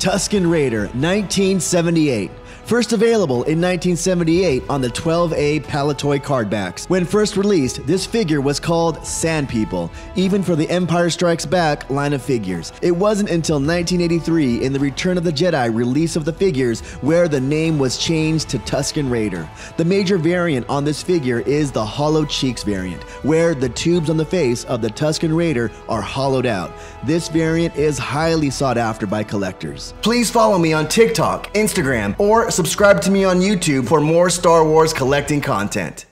Tusken Raider 1978. First available in 1978 on the 12A Palitoy cardbacks. When first released, this figure was called Sand People, even for the Empire Strikes Back line of figures. It wasn't until 1983 in the Return of the Jedi release of the figures where the name was changed to Tusken Raider. The major variant on this figure is the Hollow Cheeks variant, where the tubes on the face of the Tusken Raider are hollowed out. This variant is highly sought after by collectors. Please follow me on TikTok, Instagram, or subscribe to me on YouTube for more Star Wars collecting content.